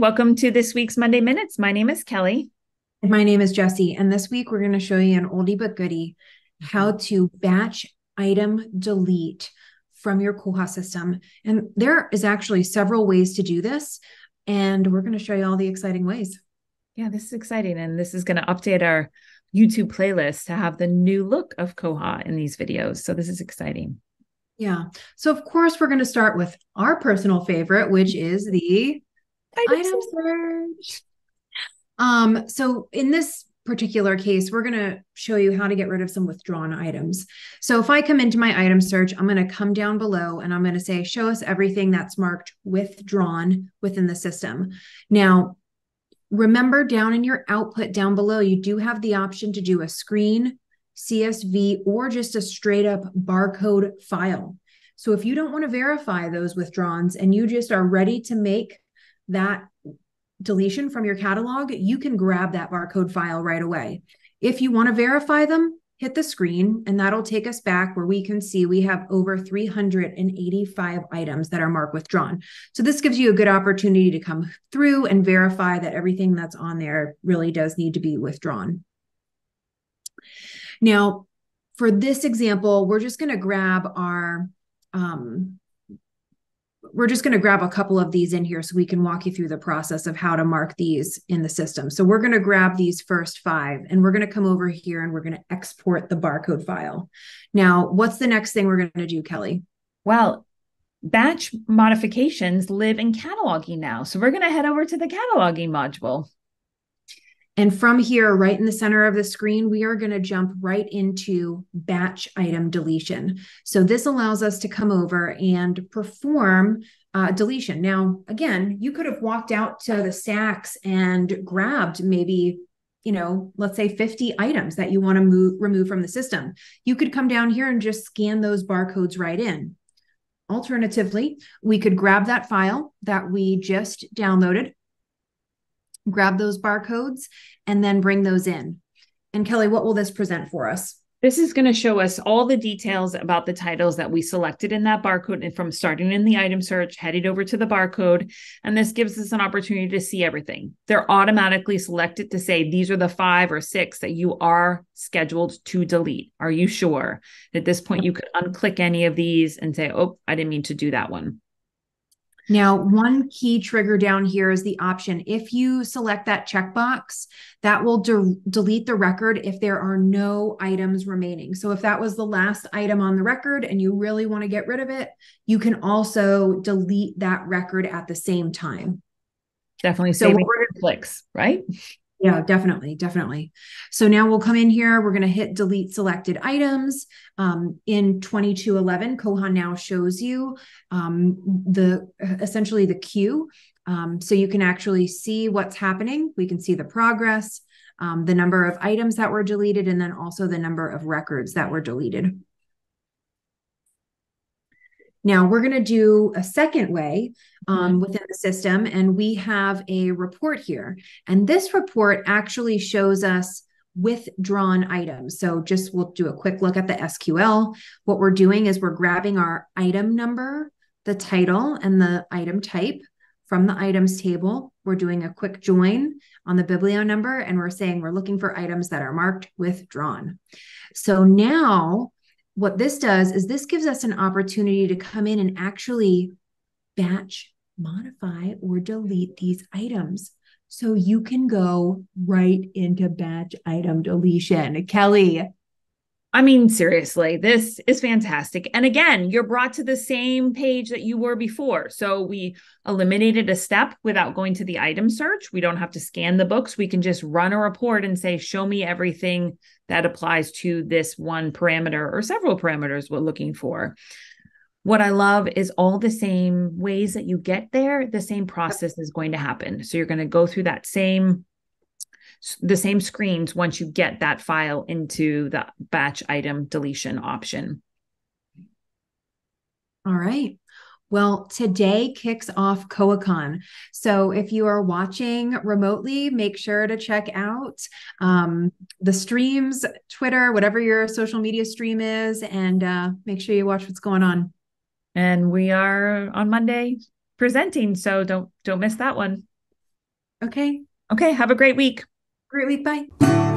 welcome to this week's Monday Minutes. My name is Kelly. My name is Jesse, and this week we're going to show you an oldie but goodie how to batch item delete from your Koha system. And there is actually several ways to do this, and we're going to show you all the exciting ways. Yeah, this is exciting, and this is going to update our YouTube playlist to have the new look of Koha in these videos. So this is exciting. Yeah. So of course we're going to start with our personal favorite, which is the item, item search. Um, so in this particular case, we're going to show you how to get rid of some withdrawn items. So if I come into my item search, I'm going to come down below and I'm going to say, show us everything that's marked withdrawn within the system. Now, remember down in your output down below, you do have the option to do a screen, CSV, or just a straight up barcode file. So if you don't want to verify those withdrawns and you just are ready to make that deletion from your catalog, you can grab that barcode file right away. If you want to verify them, hit the screen and that'll take us back where we can see we have over 385 items that are marked withdrawn. So this gives you a good opportunity to come through and verify that everything that's on there really does need to be withdrawn. Now, for this example, we're just going to grab our um, we're just going to grab a couple of these in here so we can walk you through the process of how to mark these in the system. So we're going to grab these first five and we're going to come over here and we're going to export the barcode file. Now, what's the next thing we're going to do, Kelly? Well, batch modifications live in cataloging now. So we're going to head over to the cataloging module. And from here, right in the center of the screen, we are going to jump right into batch item deletion. So this allows us to come over and perform uh, deletion. Now, again, you could have walked out to the stacks and grabbed maybe you know, let's say 50 items that you want to move remove from the system. You could come down here and just scan those barcodes right in. Alternatively, we could grab that file that we just downloaded, grab those barcodes, and then bring those in. And Kelly, what will this present for us? This is going to show us all the details about the titles that we selected in that barcode and from starting in the item search, headed over to the barcode. And this gives us an opportunity to see everything. They're automatically selected to say these are the five or six that you are scheduled to delete. Are you sure? At this point, you could unclick any of these and say, oh, I didn't mean to do that one. Now, one key trigger down here is the option. If you select that checkbox, that will de- delete the record if there are no items remaining. So, if that was the last item on the record and you really want to get rid of it, you can also delete that record at the same time. Definitely saving so clicks, right? Yeah, definitely, definitely. So now we'll come in here. We're going to hit delete selected items. Um, in 2211, Koha now shows you um, the essentially the queue. Um, so you can actually see what's happening. We can see the progress, um, the number of items that were deleted, and then also the number of records that were deleted. Now we're going to do a second way um, mm-hmm. within the system, and we have a report here. And this report actually shows us withdrawn items. So just we'll do a quick look at the SQL. What we're doing is we're grabbing our item number, the title, and the item type from the items table. We're doing a quick join on the biblio number, and we're saying we're looking for items that are marked withdrawn. So now what this does is this gives us an opportunity to come in and actually batch, modify, or delete these items. So you can go right into batch item deletion. Kelly, I mean, seriously, this is fantastic. And again, you're brought to the same page that you were before. So we eliminated a step without going to the item search. We don't have to scan the books. We can just run a report and say, show me everything that applies to this one parameter or several parameters we're looking for. What I love is all the same ways that you get there, the same process is going to happen. So you're going to go through that same the same screens once you get that file into the batch item deletion option. All right. Well, today kicks off KohaCon. So if you are watching remotely, make sure to check out um, the streams, Twitter, whatever your social media stream is, and uh, make sure you watch what's going on. And we are on Monday presenting, so don't don't miss that one. Okay. Okay. Have a great week. Great week. Bye.